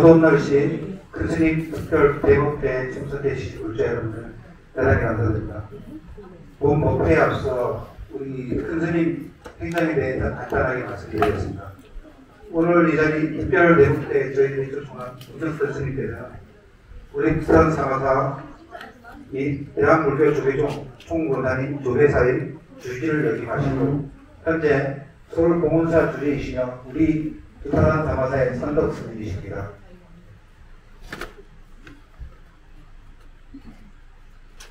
무더운 날씨 큰 스님 특별 대목회에 참석해주신 울자 여러분들 대단히 감사드립니다. 본 목회에 앞서 우리 큰 스님 행장에 대해 간단하게 말씀드리겠습니다. 오늘 이 자리 특별 대목회에 저희들이 초청한 우정선 스님께서 우리 부산 사마사 및 대한불교 조계종 총무단인 조회사의 주지를 역임하시고 현재 서울 공원사 주지이시며 우리 부산 사마사의 선덕 스님이십니다.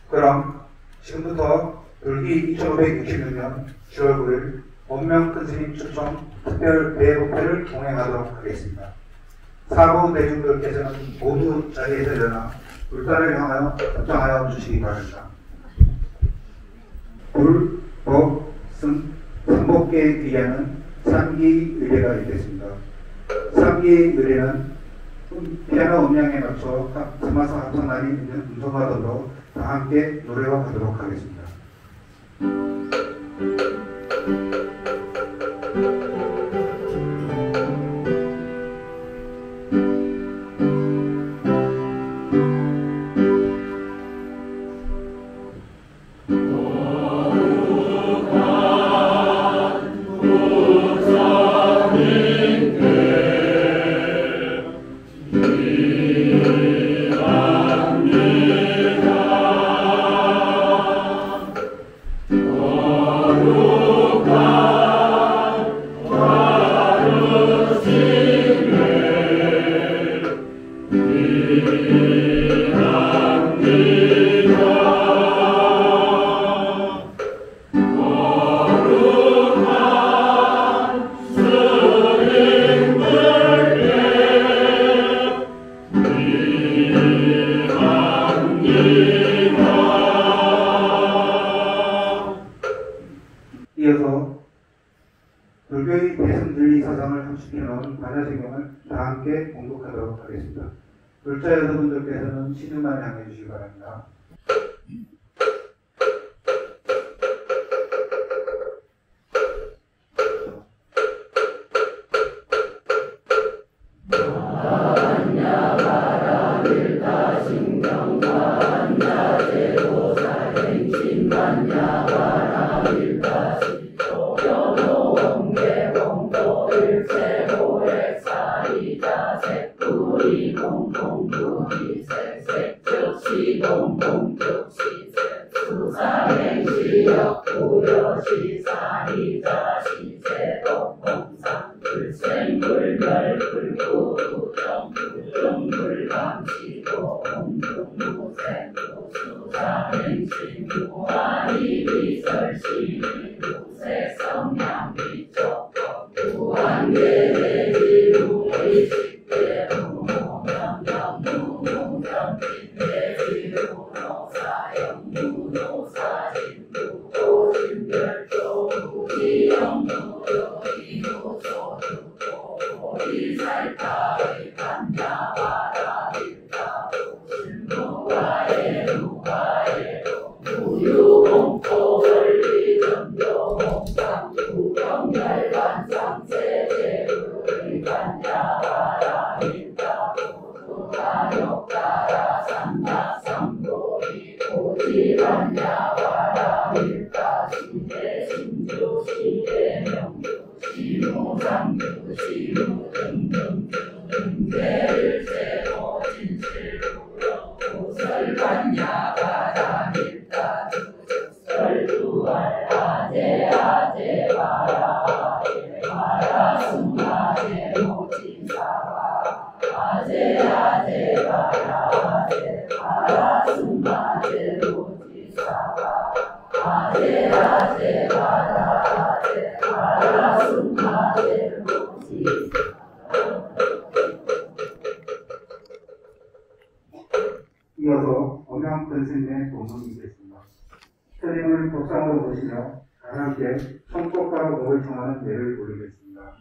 그럼 지금부터 불기 2566년 10월 9일 원명 큰 스님 추천 특별 대목회를 동행하도록 하겠습니다. 사고 대중들께서는 모두 자리에서 일어나 불사를 향하여 합장하여 주시기 바랍니다. 불, 법, 승, 삼복계에 귀하는 삼기 의례가 있겠습니다. 삼기 의례는 피아노 음량에 맞춰 스마서 합성란이 있는 음성과 더불어 다 함께 노래와 하도록 하겠습니다. và những chuyện của đi đi sợi chỉ cũng sẽ sống làm đi cho 공을 청하는 예를 올리겠습니다.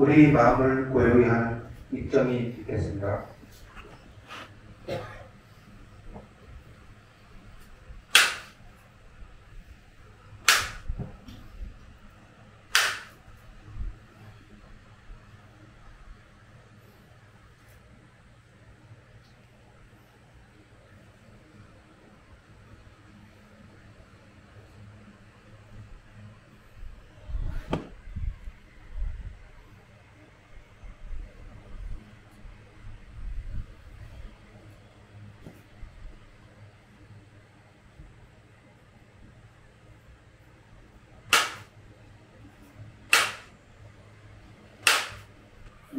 우리 마음을 고요히 하는 입정이 있겠습니다.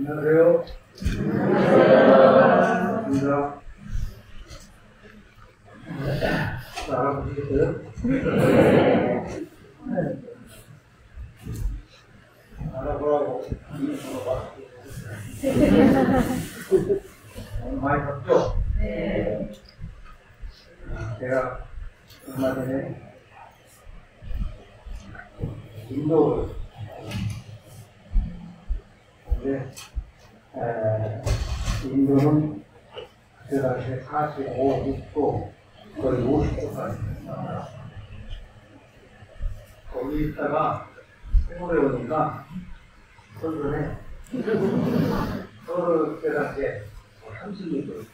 안녕하세요. 알아보시겠어요? 알아보라고. 많이 덥죠? 네. 제가 얼마 전에 인도를 근데 에, 인도는 그 당시에 45, 6도 거의 50도까지 됐습니다. 거기 있다가 서울에 오니까 서울에 서울 그 당시에 30도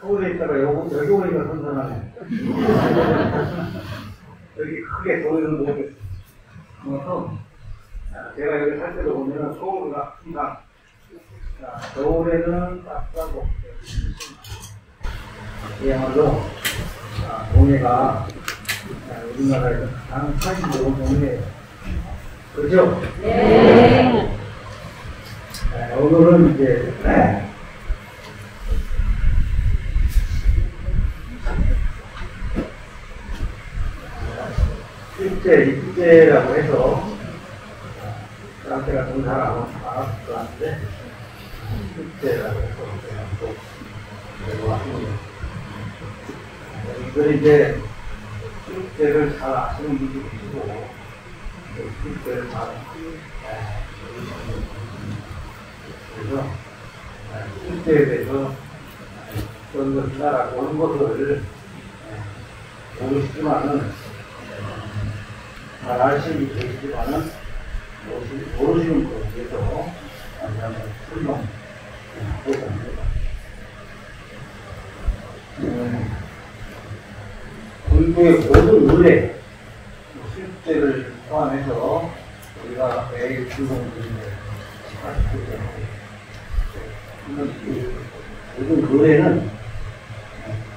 서울에 있다가 여기, 여기 오니까 선선하네. 크게 소리는 못했어요. 그래서 아, 제가 여기 살 때도 보면은 항상 자, 겨울에는 따뜻하고 이야말로 아, 동해가 아, 우리나라에서 가장 사실 좋은 동해예요. 그죠? 네. 네, 오늘은 이제 실제 입제라고 해서 안 알았을 것 같은데 실제라고 해서 내려왔습니다. 이걸 이제 실제를 잘 아시는 분들이 계시고 실제를 잘 그래서 실제에 대해서 어떤 것이다라고 하는 것을 모르시지만은 잘 아시는 계시지만은 모르시는 것에 대해서 한번 설명하고 합니다. 음, 공부의 모든 의뢰, 실제를 포함해서 우리가 매일 주공들인데 모든 의뢰는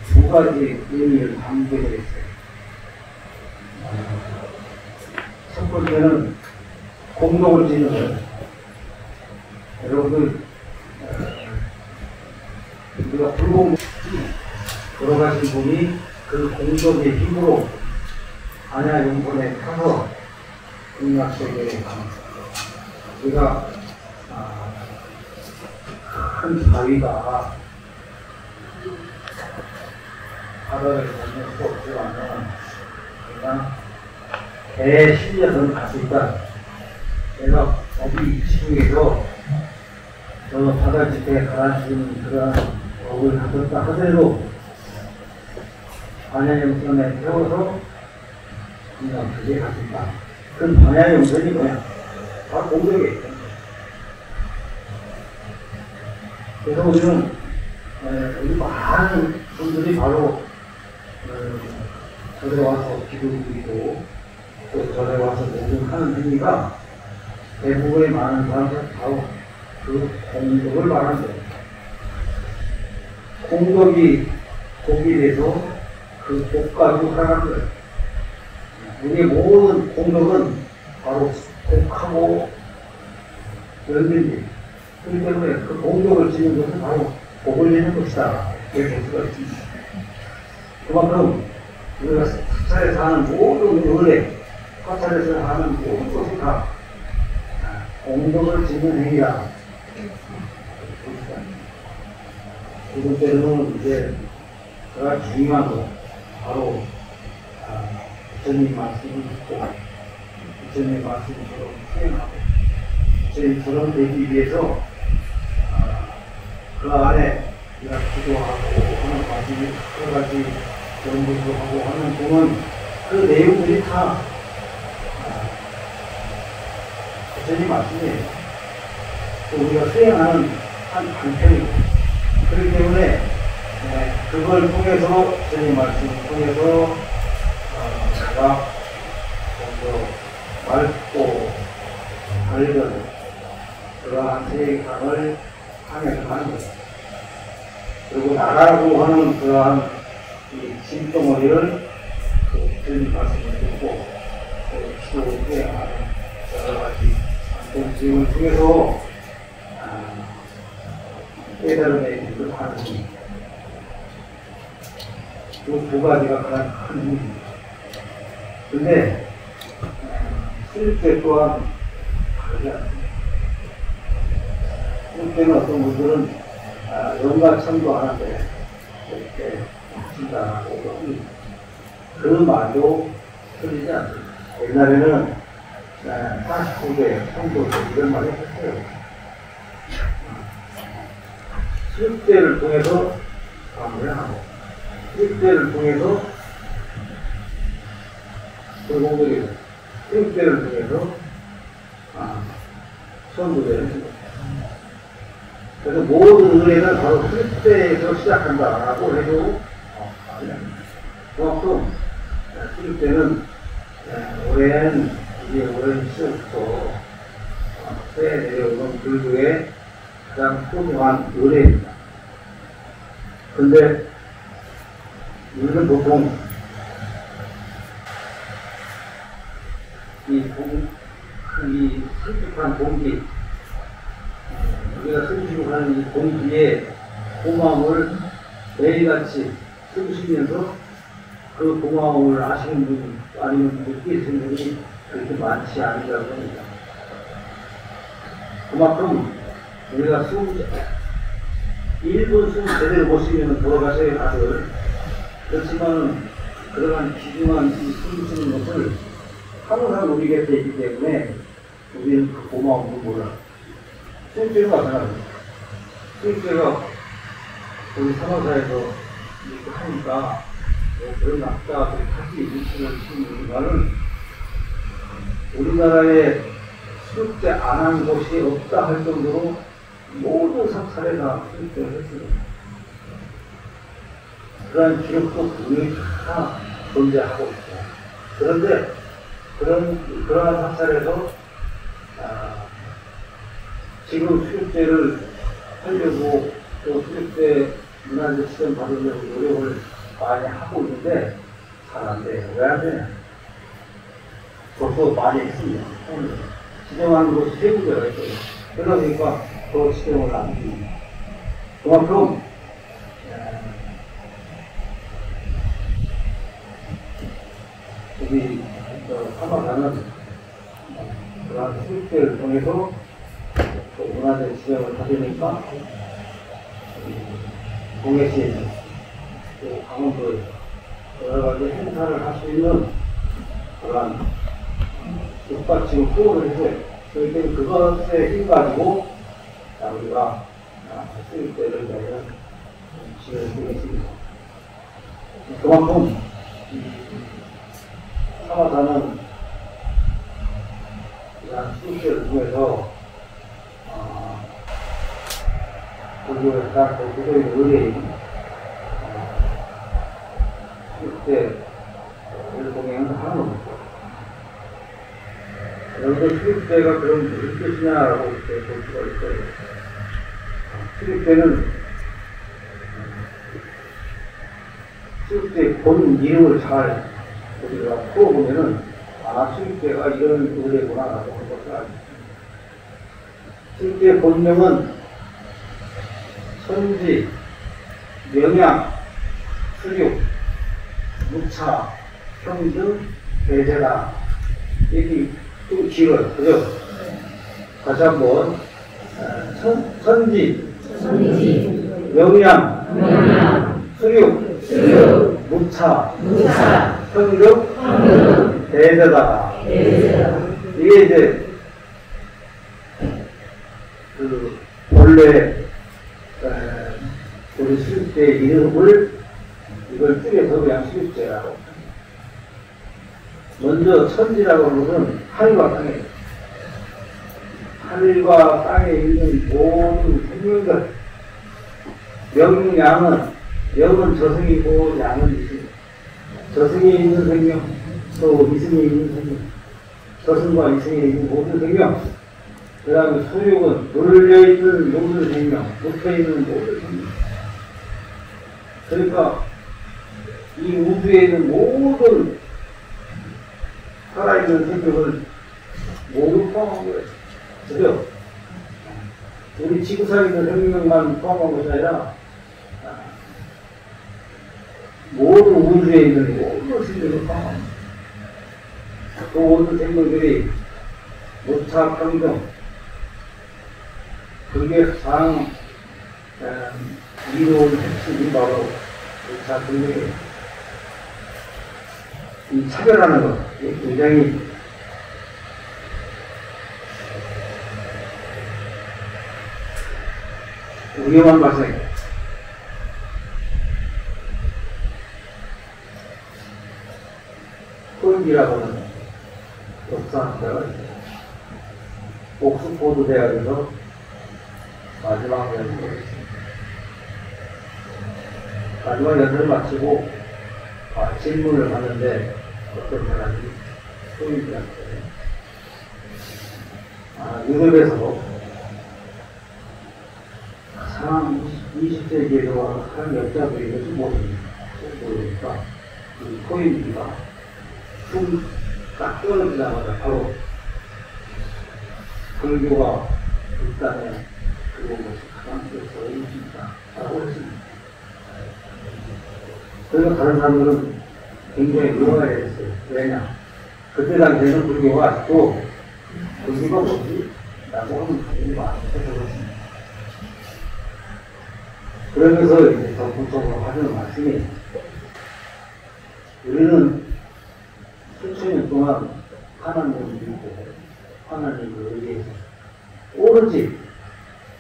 두 가지 의미를 되어 있어요. 첫 번째는 공동을 지는 것. 여러분들, 우리가 불공, 돌아가신 분이 그 공덕의 힘으로 안야 용본에 타서 공약 세계에 갑니다. 우리가 아, 큰 바위가 바다를 건널 수 없지만은 그냥 배에 실려서는 갈수 있다. 내가 어디 지중에서 저 바다 집에 가라앉은 그런 법을 가졌다 하더라도 반야영선에 태워서 그냥 그게 있다. 그 반야영선이 뭐야? 바로 공덕이에요. 그래서 우리는 에, 우리 많은 분들이 바로 어, 절에 와서 기도 드리고 또 절에 와서 모금하는 행위가 대부분의 많은 사람들 바로 그 공덕을 말하는 거예요. 공덕이 복이 돼서 그복 가지고 살아가는 거예요. 우리의 모든 공덕은 바로 복하고 연결이 그렇기 때문에 그 공덕을 지는 것은 바로 복을 내는 것이다. 이렇게 볼 수가 있습니다. 그만큼 우리가 사찰에 사는 모든 은혜, 사찰에서 하는 모든 것이 다 공덕을 짓는 행위다. 두 번째로는 이제 제가 중요한 거, 바로 아, 부처님 말씀을 듣고 부처님 말씀을 수행하고 부처님처럼 되기 위해서 아, 그 안에 우리가 기도하고 하는 과정이 여러 가지 연구도 하고 하는 동안 그 내용들이 다 아, 말씀이에요. 또 우리가 수행하는 한 방편이고 그렇기 때문에 네, 그걸 통해서 부처님 말씀을 통해서 어, 제가 좀더 맑고 밝은 그러한 세상을 향해서 가는. 그리고 나라고 하는 그러한 이 진덩어리를 그 부처님 말씀을 듣고 가지 안동 지을 통해서 아, 깨달음의 길을 하는 그두 가지가 가장 큰 힘입니다. 근데 실제 또한 다르지 않습니다. 실제는 어떤 분들은 아, 연가천도 하는데 이렇게 진단하고 그 말도 틀리지 않습니다. 옛날에는 49대 성도 이런 말을 했어요. 실제를 통해서 방문을 하고 실제를 통해서 불공덕이 실제를 통해서 아, 선두되는 거 그래서 모든 의뢰는 바로 실제에서 시작한다라고 해도 어, 그만큼 실제는 어, 올해는 이제 시작부터 새해 내려오는 불교의 가장 소중한 의례입니다. 근데 우리는 보통 이 공, 이 수직한 공기, 우리가 숨쉬고 가는 이 공기에 고마움을 매일같이 숨쉬면서 그 고마움을 아시는 분, 아니면 느끼시는 분이 그렇게 많지 않으라고 합니다. 그만큼 우리가 숨, 1분 숨 제대로 못 쉬면 돌아가셔야 하들 그렇지만 그러한 귀중한 이숨 쉬는 것을 항상 우리 곁에 있기 때문에 우리는 그 고마움을 몰라. 숨쉬는 마찬가지입니다. 숨쉬가 우리 산업사에서 이렇게 하니까 뭐 그런 학자들이 할수 있는 수는 우리나라에 수육제 안 한 곳이 없다 할 정도로 모든 사찰에 다 수육제를 했습니다. 그러한 기록도 분명히 다 존재하고 있고 그런데 그런 그러한 사찰에서 아, 지금 수육제를 하려고 또 수육제 문화재 시험 받으려고 노력을 많이 하고 있는데 잘 안 돼요. 왜 안 되냐? 벌써 많이 했습니다. 지정하는 곳이 세 군데가 있어요. 그러다 보니까 더 지정을 안 합니다. 그만큼 우리 사마가는 그러한 수익들을 통해서 문화재 지정을 동해시에 또 강원도에 여러 가지 행사를 할 수 있는 그러한 국가치고 후원을 해서 저희 때 그것에 힘 가지고 우리가 수익 때를 내는 지원을 하겠습니다. 그만큼 사마사는 이러한 수익을 통해서 그리고 다 그들의 의뢰인 수익대 공연을 하는 겁니다. 여기서 수익대가 그럼 무슨 뜻이냐라고 이렇게 볼 수가 있어요. 수익대는 수익대 본 이름을 잘 우리가 풀어보면은 아 수익대가 이런 의뢰구나라고 하는 것을 알수 있습니다. 수익대의 본명은 선지, 명약, 수육, 무차, 평등, 대제다. 이게 좀 길어요. 그죠? 다시 한 번. 선, 선지, 선지, 명약, 명량, 수육, 수육, 무차, 평등, 황금, 대제다. 대제다. 이게 이제 그 본래 에, 우리 수육제 이름을 이걸 줄여서 그냥 수육제라고. 먼저 천지라고 하는 하늘과 땅에. 하늘과 땅에 있는 모든 생명들 명양은 영은 저승이고 양은 이승 저승에 있는 생명 또 이승에 있는 생명 저승과 이승에 있는 모든 생명 그 다음에 소육은 물려있는 모든 생명 묻혀있는 모든 생명. 그러니까 이 우주에 있는 모든 살아있는 생명을 모두 포함한 거예요. 그죠? 우리 지구상에 있는 생명만 포함한 것이 아니라 아, 모든 우주에 있는 모든 생명을 포함한 거예요. 그 모든 생명들이 무차 평등 그게 가장 음, 이로운 핵심이 바로 무차 평등이에요. 이 차별하는 것, 굉장히 위험한 발생. 코인기라고 하는 역사학자가. 옥스포드 대학에서 마지막 연구를 했습니다. 마지막 연구를 마치고 아, 질문을 하는데 어떤 사람이 소인들한테 아, 유럽에서 가장 20세기에서 가장 역사적인 것이 무엇입니까? 모르니까 이 소인들가 숨딱 끊어지자마자 바로 불교가 일단에 들어온 것이 가장 역사적입니다. 라고 했습니다. 그래서 다른 사람들은 굉장히 놀라했어요. 왜냐? 그때 당시에는 불교가 아직도 불교가 뭐지? 라고 하는 분들이 많았어요. 그러면서 이제 더 구속으로 하는 말씀이 우리는 수천 년 동안 하나님을 믿고 하나님을 의지해서 오로지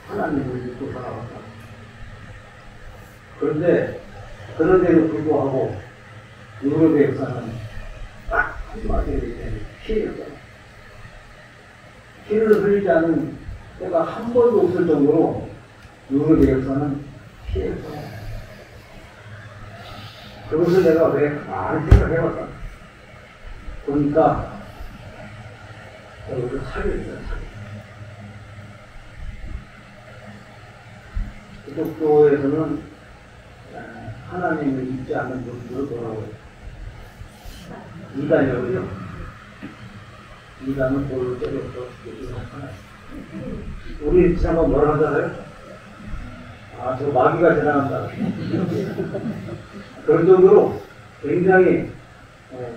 하나님을 믿고 살아왔다. 그런데 그런데도 불구하고 유럽의 역사는 딱 한마디로 얘기하면 피해였잖아. 피를 흘리지 않은 때가 한 번도 없을 정도로 유럽의 역사는 피해였잖아. 그것을 내가 왜 많이 생각해봤다. 보니까 여기서 사기입니다, 사기. 기독교에서는 에, 하나님을 믿지 않는 분들을 뭐라고 해요? 돌을 때려서 얘기를 하잖아요. 우리 지난번 뭐라 하잖아요? 아, 저 마귀가 지나간다. 그런 정도로 굉장히 에,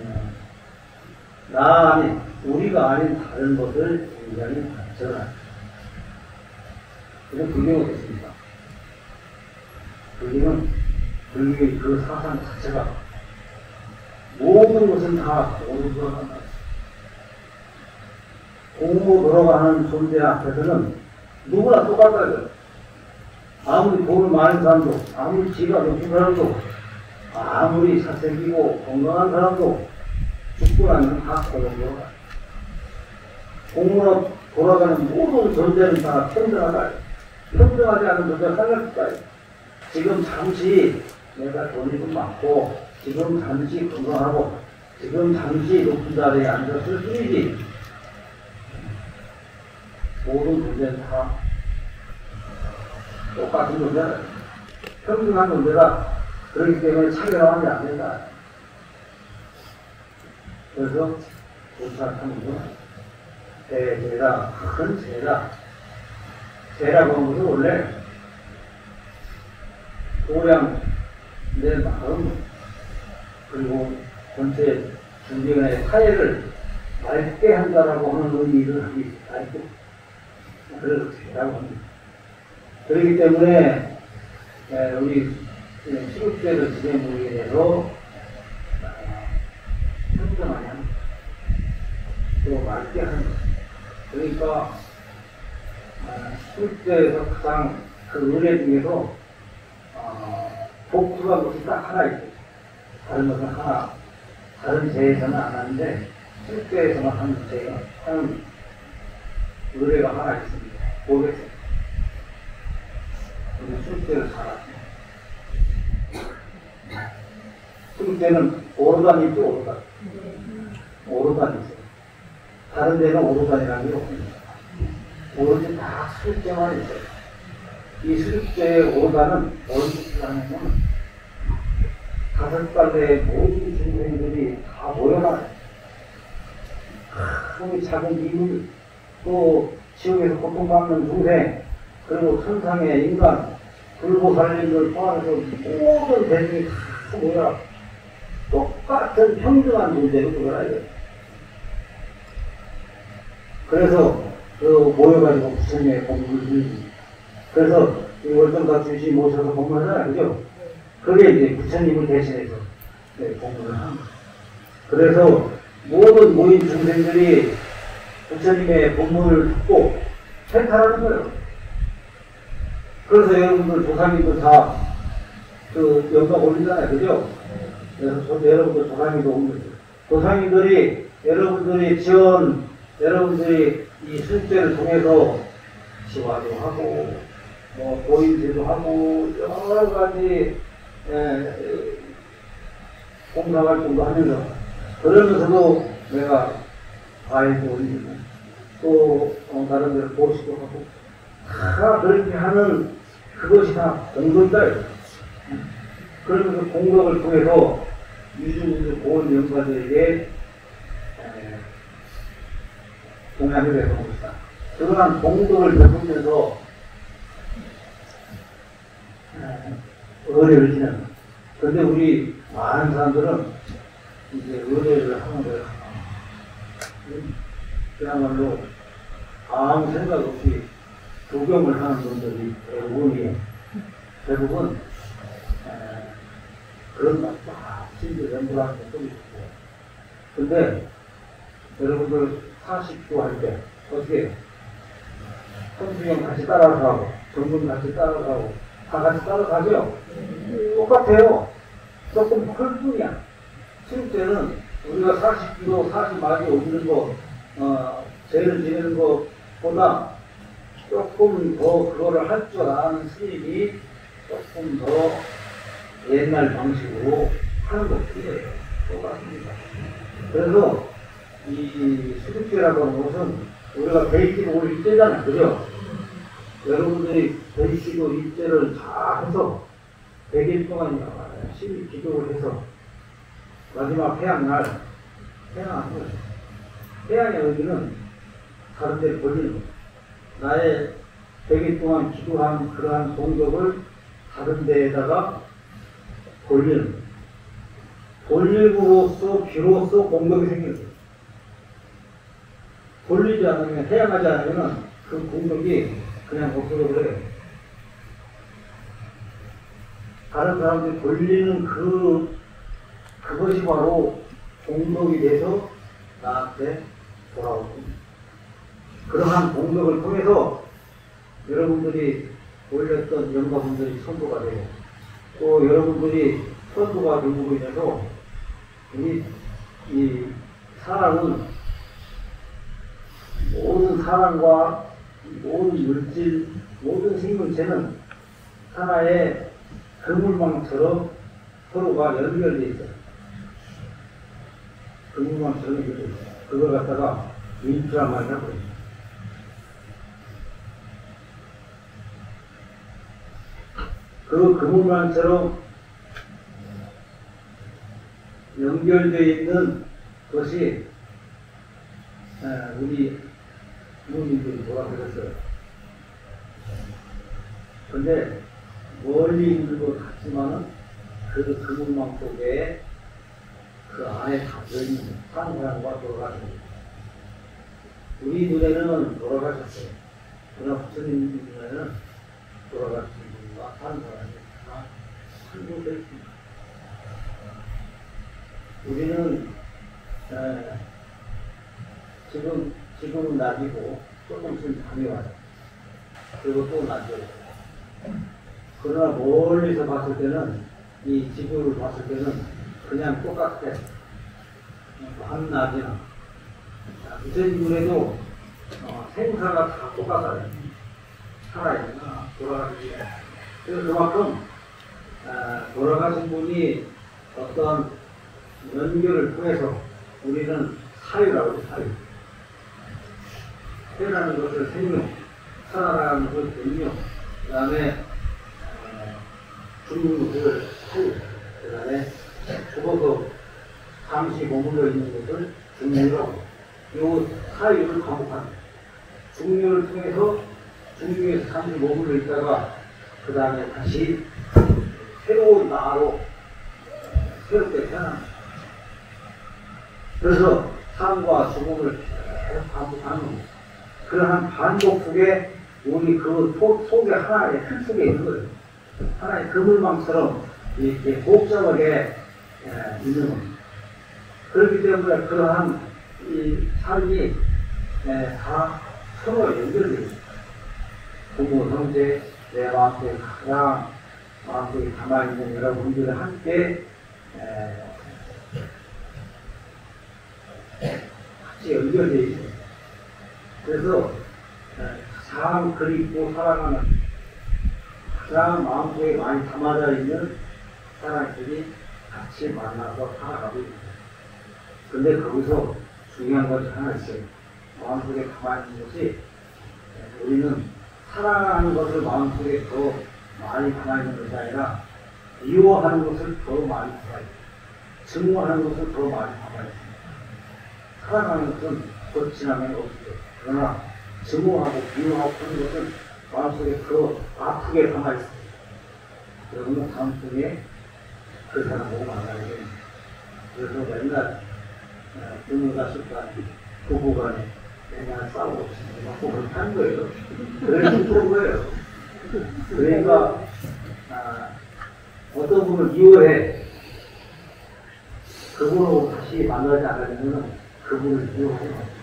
나 아닌, 우리가 아닌 다른 것을 굉장히 전한. 그냥 불교가 됐습니다. 불교는 불교의 그 사상 자체가 모든 것은 다 공으로 돌아간다. 공으로 돌아가는 존재 앞에서는 누구나 똑같다고요. 아무리 돈을 많은 사람도, 아무리 지가 높은 사람도, 아무리 사색이고 건강한 사람도 죽고 나면 다 공으로 돌아가. 공으로 돌아가는 모든 존재는 다 평등하다. 평등하지 않은 존재가 살렸을까요? 지금 잠시 내가 돈이 좀 많고, 지금 잠시 건강하고, 지금 잠시 높은 자리에 앉았을 뿐이지. 모든 존재는 다 똑같은 존재다. 평등한 존재다. 그렇기 때문에 차별화하면 안 된다. 그래서 건 대제라, 큰 제라. 제라고 하는 것은 원래 도량, 내 마음, 그리고 전체 중재간의 사회를 맑게 한다라고 하는 의미를 하기 맑게 제라고 합니다. 그렇기 때문에 에, 우리 시국제를 지내무게 돼서 평등하게 하는 또 맑게 하는 것. 그러니까 시국제에서 가장 그 은혜 중에서 어, 복수한 것이 딱 하나 있어요. 다른 것은 하나, 다른 제에서는 안 하는데 시국제에서만 하는 제가 하는 의뢰가 하나 있습니다. 뭐겠어요? 우리 술대를 살았죠. 술대는 오르간이 있죠, 오르간. 오르간이 있어요. 다른 데는 오르간이라는 게 없습니다. 오로지 다 술대만 있어요. 이 술대의 오르간은 뭘 뜻하냐면 갈래의 모든 중생들이 다 모여나요. 큰 작은 이물, 또 지옥에서 고통받는 중생, 그리고 천상의 인간, 불보살님을 포함해서 모든 대중이 다 모여 똑같은 평등한 존재로 그거라야 돼요. 그래서 그 모여가지고 부처님의 공부를 드리지. 그래서 이 월등가 주시 모셔서 공부하잖아요. 그죠? 그게 이제 부처님을 대신해서 네, 공부를 하는 거예요. 그래서 모든 모인 중생들이 부처님의 본문을 듣고 해탈하는 거예요. 그래서 여러분들 조상님도 다그 연락 올리잖아요. 그죠? 그래서 저, 여러분들 조상님도 옵니다. 조상님들이 여러분들이 지은 여러분들이 이 술제를 통해서 시화도 하고 뭐 보임제도 하고 여러 가지 에, 공사활동도 하면서 그러면서도 내가 과일도 올리고 또 어, 다른 데로 보시도 하고 다 그렇게 하는 그것이 다 공덕이다. 그러면서 공덕을 통해서 유주우주 고은 영가들에게 에, 동양을 해서 봅시다. 그러한 공덕을 베풀면서 에, 의뢰를 지내는. 그런데 우리 많은 사람들은 이제 의뢰를 하는 거예요. 그야말로 아무 생각 없이 조경을 하는 분들이 대부분이에요. 대부분 에, 그런 심지어 연구하는 것도 있고. 근데 여러분들 40도 할때 어떻게 해요? 선수형 같이 하고 정군 같이 따라서 하고 다 같이 따라가죠? 똑같아요. 조금 클 뿐이야. 실제는 우리가 40kg, 40마디 올리는 거, 어, 제를 지내는 것보다 조금 더 그거를 할 줄 아는 스님이 조금 더 옛날 방식으로 하는 것 뿐이에요. 똑같습니다. 그래서 이 수득제라고 하는 것은 우리가 베이직 올 입제잖아요. 그죠? 여러분들이 베이직으로 입제를 다 해서 100일 동안 열심히 기도를 해서 마지막 해양날, 해양날, 해양의 의미는 다른 데 걸리는 거예요. 나의 100일 동안 기도한 그러한 동력을 다른 데에다가 돌리는 거예요. 돌림으로써 비로소 공덕이 생기는 거예요. 돌리지 않으면, 해양하지 않으면 그 공덕이 그냥 버려요. 다른 사람들이 돌리는 그, 그것이 바로 공덕이 돼서 나한테 돌아오고 그러한 공덕을 통해서 여러분들이 올렸던 영가분들이 선도가 되고 또 여러분들이 선도가 됨으로 인해서 이, 이 사람은 모든 사람과 모든 물질, 모든 생명체는 하나의 그물망처럼 서로가 연결되어 있어요. 그물망처럼 연결되어. 그걸 갖다가 민주란 말이라고 해요. 그 그물망처럼 연결되어 있는 것이 에, 우리 부모님들이 돌아가셨어요. 근데 멀리 있는 것 같지만은 그 그물망 속에 그 안에 담겨있는 한 사람과 돌아가셨어요. 우리 눈에는 돌아가셨어요. 그러나 부처님 눈에는 돌아가신 분과 한 사람이 다 한국에 있습니다. 우리는 에, 지금 지금은 낮이고 조금씩 밤이 와요. 그리고 또 낮이고. 그러나 멀리서 봤을 때는 이 지구를 봤을 때는 그냥 똑같아. 밤낮이나 무슨 에도 어, 생사가 다 똑같아요. 살아있나 돌아가시기 그래서 그만큼 아, 돌아가신 분이 어떤 연결을 통해서 우리는 사유라고 해요, 사유. 태어나는 것을 생명, 살아나가는 것을 생명, 그 다음에 죽는 것을 사유, 그 다음에 죽어서 잠시 머물러 있는 것을 중류라고 이 사유를 거예요. 중류를 통해서 중류에서 잠시 머물러 있다가 그 다음에 다시 새로운 나로 새롭게 거예요. 그래서 삶과 죽음을 계속 반복하는 겁니다. 그러한 반복 속에 우리 그 속, 속에 하나의 틀 속에 있는 거예요. 하나의 그물망처럼 이렇게 복잡하게 예, 있는 겁니다. 그렇기 때문에 그러한 이 삶이 예, 다 서로 연결되어 있습니다. 부모, 형제, 내 마음속에 가장 마음속에 가만히 있는 여러분들과 함께 예, 같이 연결되어 있어요. 그래서 에, 가장 그립고 사랑하는 가장 마음속에 많이 담아져 있는 사람들이 같이 만나서 살아가고 있어요. 근데 거기서 중요한 것이 하나 있어요. 마음속에 가만히 있는 것이 우리는 사랑하는 것을 마음속에 더 많이 가만히 있는 것이 아니라 미워하는 것을 더 많이 가만히. 증오하는 것을 더 많이 가만히. 사랑하는 것은 곧 지나면 없어요. 그러나 증오하고 미워하고 하는 것은 마음속에 더 아프게 가만히 있어요. 여러분은 다음 중에 그 사람하고 만나야 돼요. 그래서 맨날 어, 부모가 싶다 부부간에 맨날 싸우고 막 그렇게 하는 거예요. 그래서 힘든 거예요. 그러니까 아, 어떤 분을 미워해 그분하고 다시 만나지 않으려면 그분을 미워해요.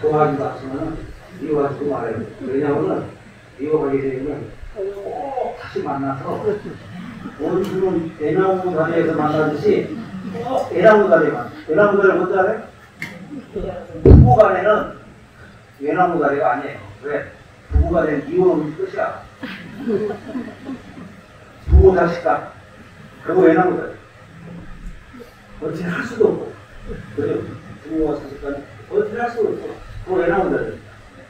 좋아하지도 않지만 미워하지도 말아요. 왜냐하면 미워하게 되면 꼭 다시 만나서 원수는 대나무 다리에서 만나듯이 꼭 대나무 다리만 대나무 다리 뭔지 알아요? 부부간에는 외나무 다리가 아니에요. 왜? 부부간에는 이혼은 끝이야. 부부 자식간 그거 외나무 다리. 어떻게 할 수도 없고 그죠? 부모와 자식간 어떻게 할 수도 없어. 그거 외나무 다리.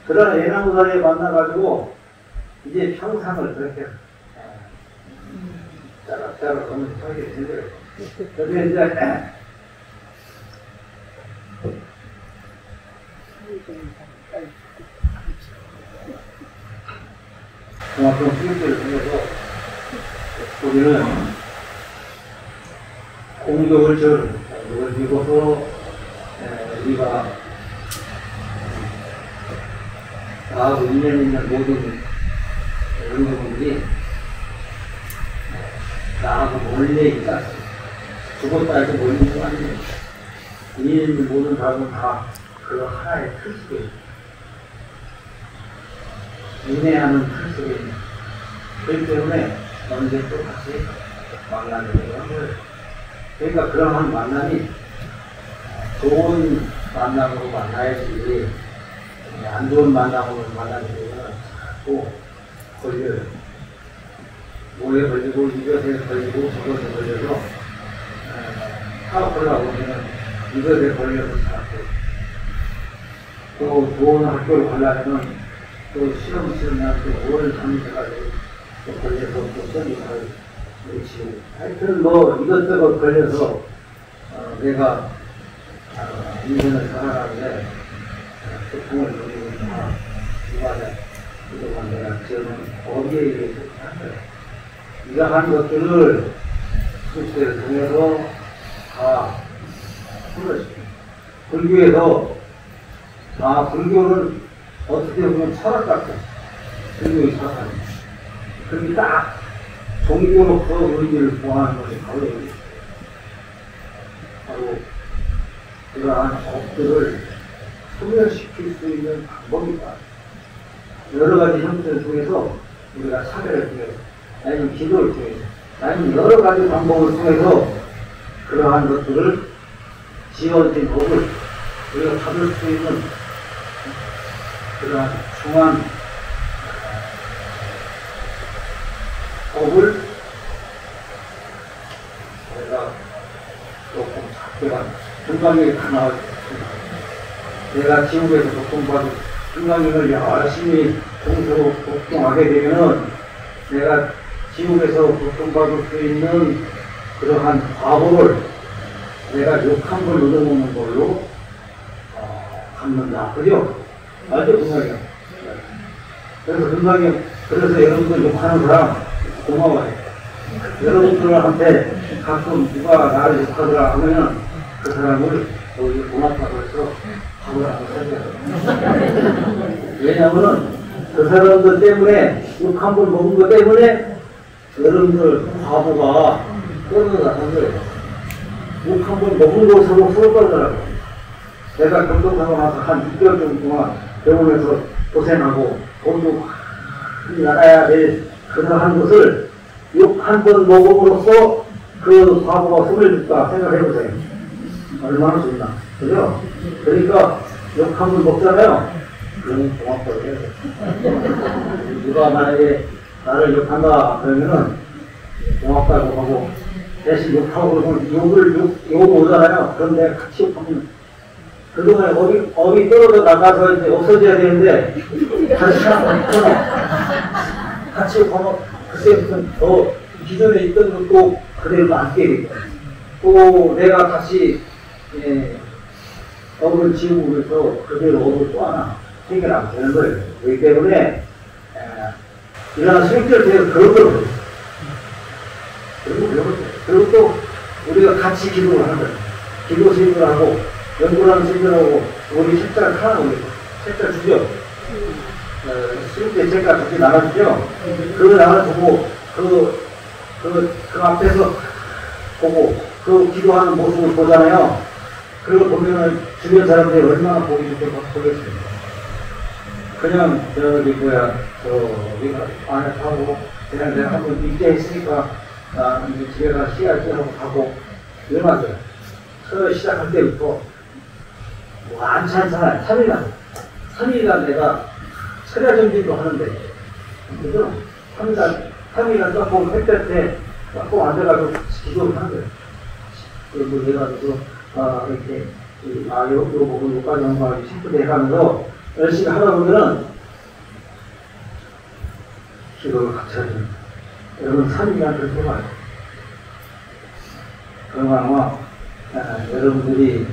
그러나 외나무 다리에 만나가지고 이제 평상을 그렇게 짜락짜락 하면 살게 되는 거예요. 그런데 이제 종합병 수급제를 통해서 우리는 공덕을 비고서 에, 우리가 나하고 인연 있는 모든 연구분들이 나하고 몰래 있다. 죽었다 해서 몰래 있는 거 아니에요. 인연 있는 모든 사람은 다 그 하나의 틀 속에. 인내하는 틀 속에 있는 그렇기 때문에 언제 또 다시 만나게 되는 거예요. 그러니까 그러한 만남이 좋은 만남으로 만나야지 안 좋은 만나게 되면 자꾸 걸려요. 뭐에 걸리고 이것에 걸리고 저것에 걸려서 사업을 하고 보면 이것에 걸려서 자꾸 또 좋은 학교를 가려면 또 시험 치르면 또 오래 다니셔가지고 또 걸려서 또잘 그렇지. 하여튼 뭐 이것저것 걸려서 어, 내가 어, 인생을 살아가는데 어, 고통을 누리고 있구나. 이거는 그동안 내가 지어놓은 거기에 의해서 한 거야. 이러한 것들을 수시를 통해서 다 풀어주고 불교에서 아 불교는 어떻게 보면 철학 같아. 불교의 철학은. 그렇게 딱 종교로서 의미를 보하는 것이 바로 여기. 바로 그러한 법들을 소멸시킬 수 있는 방법이다. 여러 가지 형태를 통해서 우리가 사례를 통해서 아니면 기도를 통해서 아니면 여러 가지 방법을 통해서 그러한 것들을 지어진 법을 우리가 받을 수 있는 그러한 중한 법을 내가 조금 작게만 중간에 하나 내가 지옥에서 고통받은 중간을 열심히 공부로 복종하게 되면은 내가 지옥에서 고통받을 수 있는 그러한 과보를 내가 욕한 걸 얻어먹는 걸로 어, 갚는다. 그죠? 맞죠? 금방이요. 그래서 금방이 그래서 여러분들 욕하는 사람 고마워요. 여러분들한테 가끔 누가 나를 욕하더라 하면은 그 사람을 고맙다고 해서. 왜냐하면은 그 사람들 때문에 욕 한 번 먹은 것 때문에 여러분들 바보가 떨어져나간 거예요. 욕 한 번 먹은 것으로 풀어버리더라고요. 내가 교통사고 나서 한 6개월 정도 동안 병원에서 고생하고 돈도 나가야 될 그러한 것을 욕 한 번 먹음으로써 그 과거가 소멸됐다 생각해보세요. 얼마나 좋나. 그죠? 그러니까 욕한번 먹잖아요. 그러면 고맙다고 돼. 누가 만약에 나를 욕한다 그러면은 고맙다고 하고 대신 욕하고 그러면 욕을 욕, 욕 오잖아요. 그럼 내가 같이 욕하면 그동안에 업이, 업이 떨어져 나가서 이제 없어져야 되는데, 다시 한번 같이 가면, 글쎄, 무슨 더 기존에 있던 것도 그대로 남게 되고, 또 내가 다시, 예, 업을 지우고 그래서 그대로 업을 또 하나 해결하면 되는 거예요. 그렇기 때문에, 에, 이러한 수익들 대해서 그런 걸 보여요. 그리고, 그리고, 그리고 또 우리가 같이 기도를 하는 거예요. 기도 수익을 하고, 연구하는 수익을 하고, 우리 책자를 하나 올리고, 책자 주죠. 어, 수익대 책자 같이 나눠주죠. 그 나눠주고, 그, 그, 그 앞에서 보고, 그 기도하는 모습을 보잖아요. 그걸 보면은 주변 사람들이 얼마나 보기 좋게 보겠습니까? 그냥 저기 뭐야 저기 안에 가고 그냥 내가 한번 입대 했으니까 아 이제 집에 가서 쉬어야지 하고 가고 이러면서요. 처음 시작할 때부터 완치 않잖아요. 3일간 3일간 내가 철야 정진도 하는데 그죠? 3일간 3일간 조금 햇볕 때 조금 앉아가지고 기도를 하는 거예요. 그리고 해가지고 아 이렇게 이, 아 요, 요 부분 요까지 연구하기 싶은데 해가면서 열심히 하다 보면은 기도를 같이 하죠. 여러분 3일간 그렇게 봐요. 그러면 아마 아, 여러분들이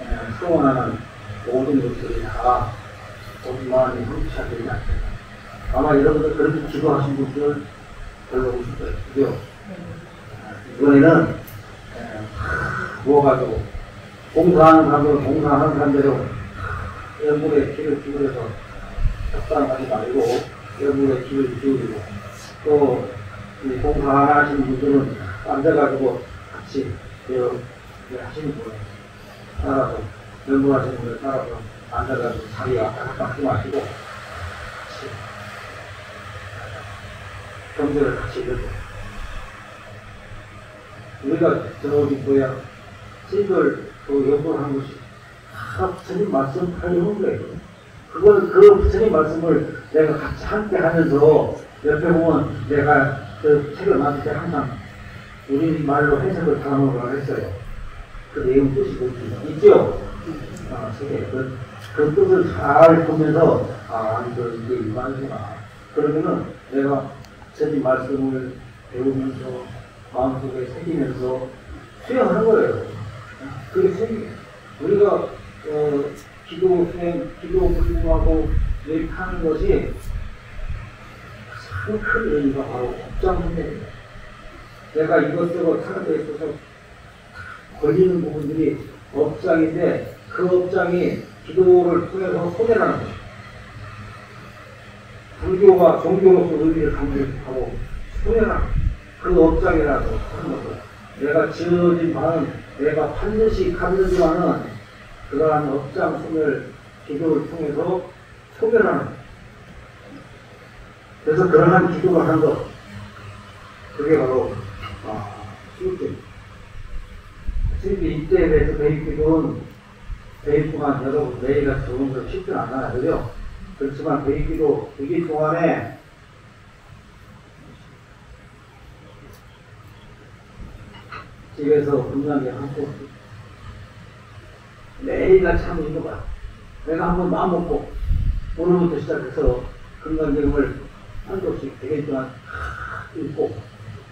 아, 소원하는 모든 것들이 다 우리 마음이 성취하되지 않습니다. 아마 여러분들 그렇게 기도하신 분들 별로 없을 거예요. 그죠? 아, 이번에는 에, 모아가지고 봉사하는 사람들은 봉사하는 사람대로 여러분의 길을 기울여서 적당하지 말고 여러분의 길을 기울이고 또이 봉사 안 하시는 분들은 앉아가지고 같이 하시는 분을 따라서 연구하시는 분을 따라서 앉아가지고 자리 왔다 갔다 하지 마시고 같이 경제를 같이 이루고 우리가 저기 뭐야 신들 그 연구하는 것이 다 부처님 말씀 하려는 거예요. 그걸 그 부처님 말씀을 내가 같이 함께 하면서 옆에 보면 내가 그 책을 만들 때 항상 우리 말로 해석을 단어로 했어요. 그 내용 뜻이 뭐지? 있죠? 아, 책에. 그, 그 뜻을 잘 보면서, 아, 이거, 이게 이 말이구나. 그러면은 내가 스님 말씀을 배우면서 마음속에 새기면서 수행하는 거예요. 그게 수행이에요. 우리가, 어, 기도 수행, 기도 불중하고 매입하는 것이 참 큰 의미가 바로 업장문제입니다. 내가 이것저것 하는 데 있어서 걸리는 부분들이 업장인데 그 업장이 기도를 통해서 소멸하는 거예요. 불교가 종교로서 의미를 강조하고 소멸하는 그 거죠. 내가 지어진 바는 내가 반드시 갚는지만은 그러한 업장 소멸 기도를 통해서 소멸하는. 그래서 그러한 기도를 하는 것 그게 바로 아, 수입입니다. 수입이 이때에 대해서 대입 동안 여러분 내일가 좋은 거 쉽진 않아요. 그렇지만 대입기도 이기 동안에 집에서 분명히 하고 매일같이 하고 있는 거야. 내가 한번 마음 먹고 오늘부터 시작해서 건강경을 한 조씩 동안 읽고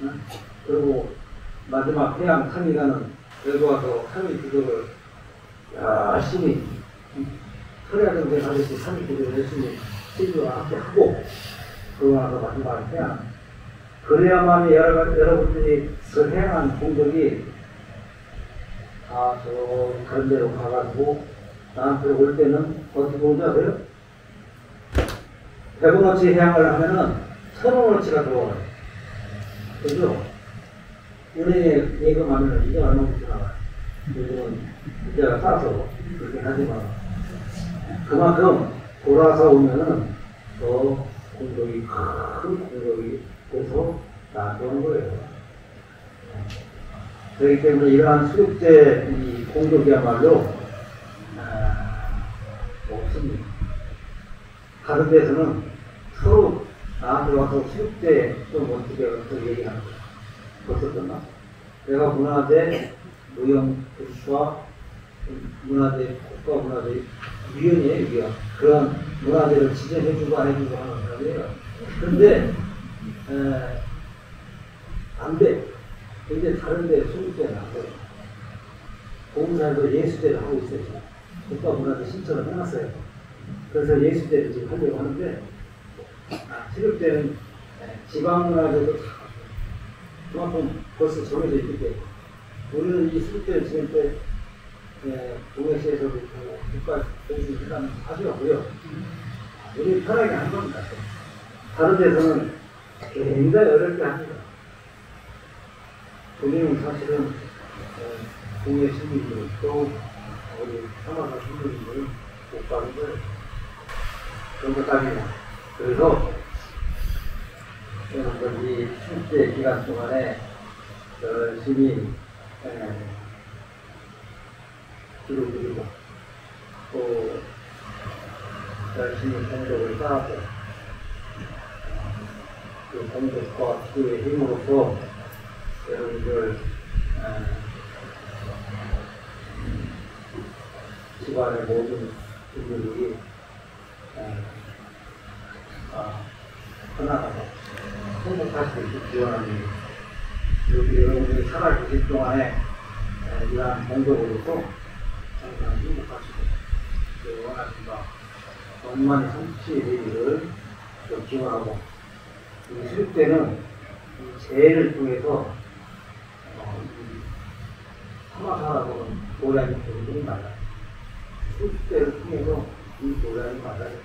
응? 그리고 마지막 해양 3일간은 여기 와서 3일 기도를 열심히 소리하던 데 가듯이 3일 기도를 열심히 시주와 함께 하고 그러고 나서 마지막 해양 그래야만 여러, 여러분들이 그 해양한 공덕이 다저 다른 데로 가가지고 나한테 올 때는 어떻게 오지 아세요? 백원어치 해양을 하면은 천원어치가 들어와요. 그죠? 은행에 예금하면 이자 얼마씩 나와요. 요즘은 이자가 싸서 그렇게 하지만 그만큼 돌아서 오면은 더 공덕이 큰 공덕이 돼서 나한테 오는 거예요. 그렇기 때문에 이러한 수육제 이 공덕이야말로 아, 없습니다. 다른 데서는 서로 나한테 와서 수육제 좀 어떻게 어떻게 얘기하는 거야. 끝나? 내가 문화재 무형 교수와 문화재, 국가문화재 위원이에요, 위원. 그런 문화재를 지정해주고 안 해주고 하는 사람이에요. 근데, 에, 안 돼. 근데 다른 데 수립대는 안 돼. 공사에서 예수대를 하고 있어요. 지금. 국가 문화재 신청을 해놨어요. 그래서 예수대를 지금 하려고 하는데, 아, 수립대는 에, 지방문화재도 다 그만큼 벌써 정해져 있기 때문에 우리는 이 수립대를 지낼 때 예, 동해시에서도 있고 국가 공식 기관 아주 하고요. 우리 편하게 하는 겁니다. 다른 데서는 굉장히 어렵게 합니다. 우리는 사실은 어, 동해 시민들 또 우리 사마사 시민들 못 가는 거예요. 그런 거 따지면. 그래서 여러분 이 축제 기간 동안에 열심히 에, 기록드리고 또 열심히 공덕을 쌓아서 그 공덕과 기도의 힘으로써 여러분들 에, 집안의 모든 분들이 에, 아, 하나가서 행복할 수 있게 기원합니다. 여기 여러분들이 살아계실 동안에 에, 이러한 공덕으로서 항상 행복하시고 그 원하신 바 원만히 성취되기를 좀 기원하고 이 수립대는 이 재해를 통해서 사마사라고는 노량이 굉장히 많아요. 수립대를 통해서 이 노량이 많아요.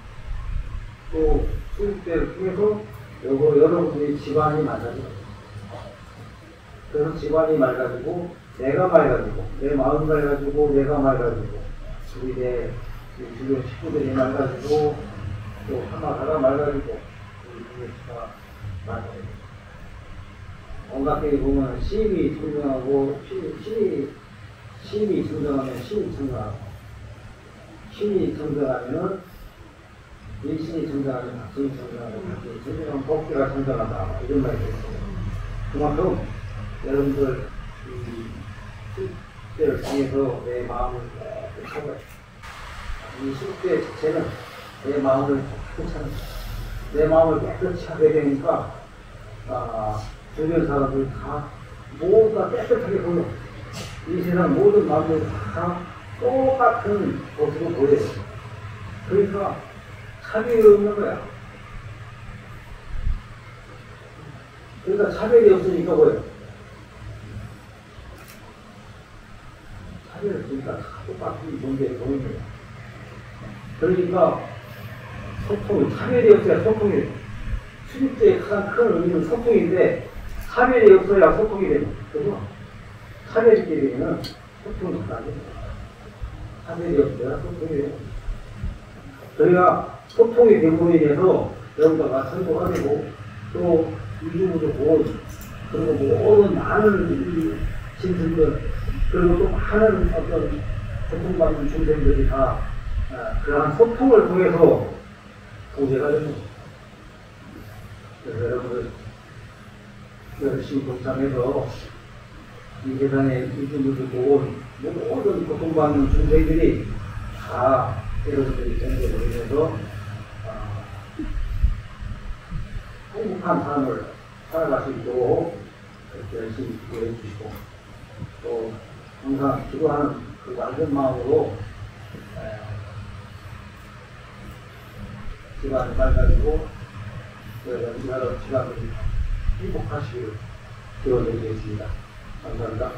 또 수립대를 통해서 여러, 여러분들이 집안이 맑아져요. 그래서 집안이 맑아지고 내가 맑아지고 내 마음 맑아지고 내가 맑아지고 우리 내 주변 식구들이 맑아지고 또 하나하나 맑아지고 우리 부모가 맑아지고 온갖에 보면 심이 청정하고 심이 심이 청정하면 신이 청정하고 신이 청정하면 일신이 청정하면 각신이 청정하고 각신이 청정하면 복귀가 청정하다. 이런 말이 있어요. 그만큼 여러분들 이 숙제를 통해서 내 마음을 깨끗하게 이 숙제 자체는 내 마음을 깨끗하게 내 마음을 깨끗이 하게 되니까 아, 주변 사람들 다 모두 다 깨끗하게 보여 이 세상 모든 마음들 다 똑같은 것으로 보여요 그러니까 차별이 없는 거야 그러니까 차별이 없으니까 뭐예요? 차별을 주니까 다 똑같은 문제에 보이는 거야. 그러니까 소통이, 차별이 없어야 소통이 돼. 수립제의 가장 큰 의미는 소통인데, 차별이 없어야 소통이 되는 거야. 그죠? 소통이 안 돼요. 차별이 없어야 소통이 돼요. 저희가 소통이 됨으로 인해서 여러분들과 선도가 되고, 또 이중으로 온, 그리고 모든 많은 이 신승들, 그리고 또 많은 어떤 고통받는 중생들이 다 아, 그러한 소통을 통해서 보제가 되는. 그래서 여러분들 열심히 동참해서 이 세상에 이중으로 온 모든 고통받는 중생들이 다 여러분들이 전제로 인해서 아, 행복한 삶을 살아갈 수 있도록 이렇게 열심히 기도해 주시고 또 항상 기도하는 그 맑은 마음으로 에, 집안을 맑아지고 연주하러 집안을 행복하시길 기원드리겠습니다. 감사합니다.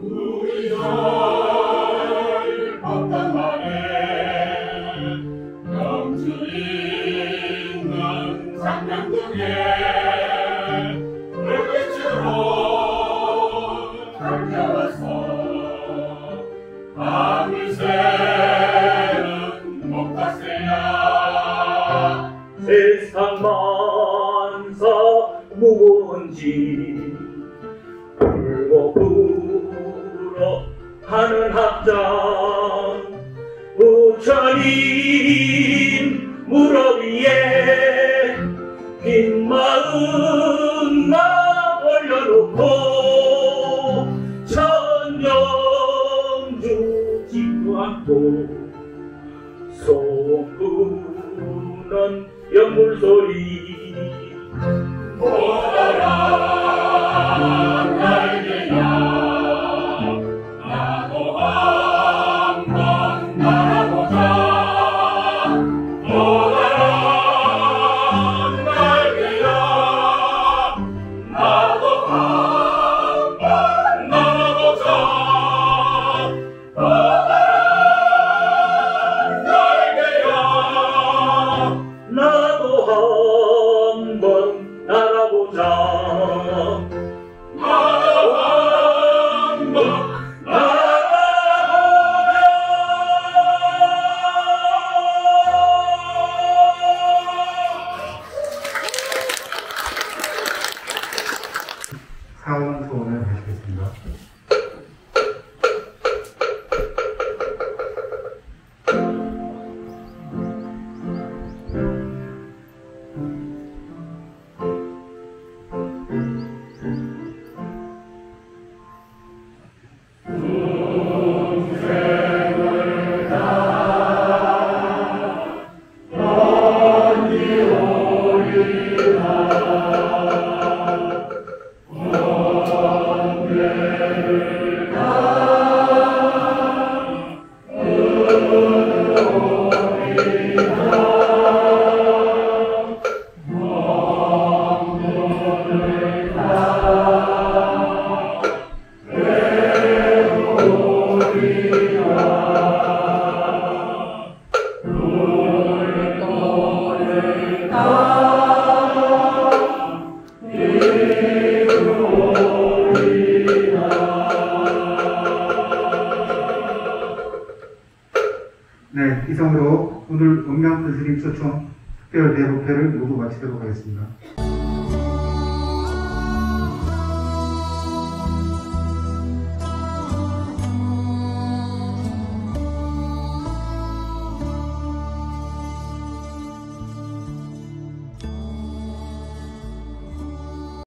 세 Yeah.